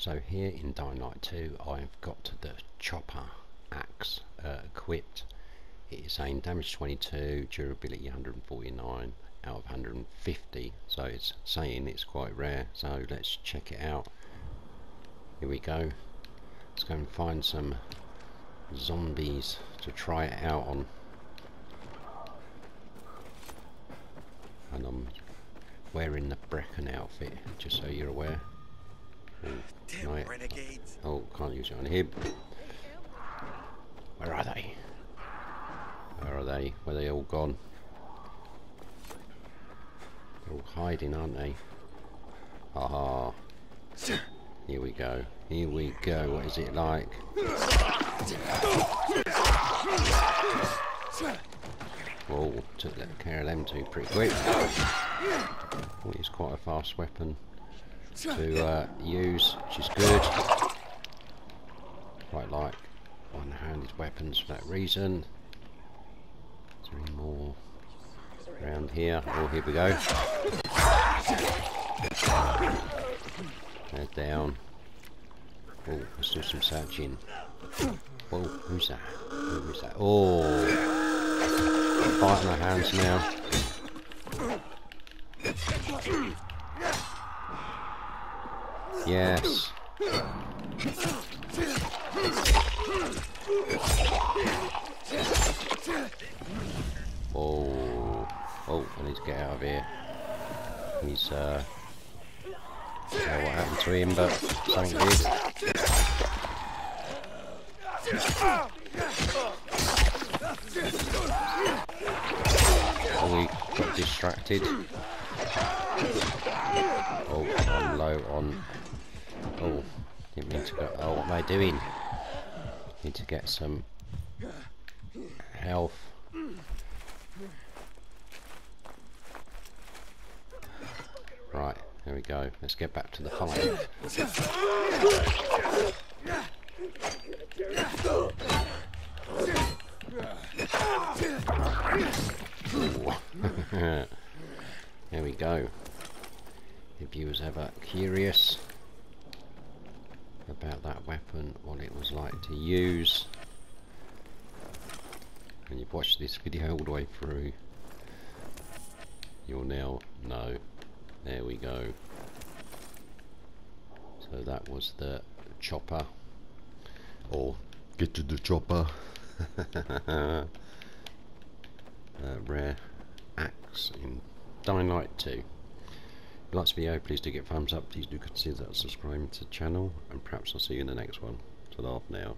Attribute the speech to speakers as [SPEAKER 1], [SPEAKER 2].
[SPEAKER 1] So here in Dying Light 2 I've got the chopper axe uh, equipped. It is saying damage 22, durability 149 out of 150 so it's saying it's quite rare so let's check it out. Here we go. Let's go and find some zombies to try it out on. And I'm wearing the Brecken outfit, just so you're aware.
[SPEAKER 2] Renegades.
[SPEAKER 1] Oh, can't use it on him. Where are they? Where are they? Where are they all gone? They're all hiding, aren't they? Aha. Here we go. Here we go. What is it like? Whoa, took that care of them two pretty quick. Oh, it's quite a fast weapon to uh, use, which is good. Quite like one-handed weapons for that reason. Is there any more around here? Oh, here we go. They're down. Oh, let's do some searching. Oh, who's that? Who is that? Oh, fighting our hands now. Yes. Oh, oh, I need to get out of here. He's, uh, I don't know what happened to him, but something did. Oh, we got distracted. Oh, I'm low on... Oh, didn't mean to go... Oh, what am I doing? Need to get some health. Right, there we go. Let's get back to the fight. there we go. If you was ever curious about that weapon, what it was like to use, and you've watched this video all the way through, you'll now know. There we go. So that was the chopper, or get to the chopper. uh, rare axe in Dying Light 2. If video, please do get thumbs up. Please do consider subscribing to the channel, and perhaps I'll see you in the next one. Ta-da now.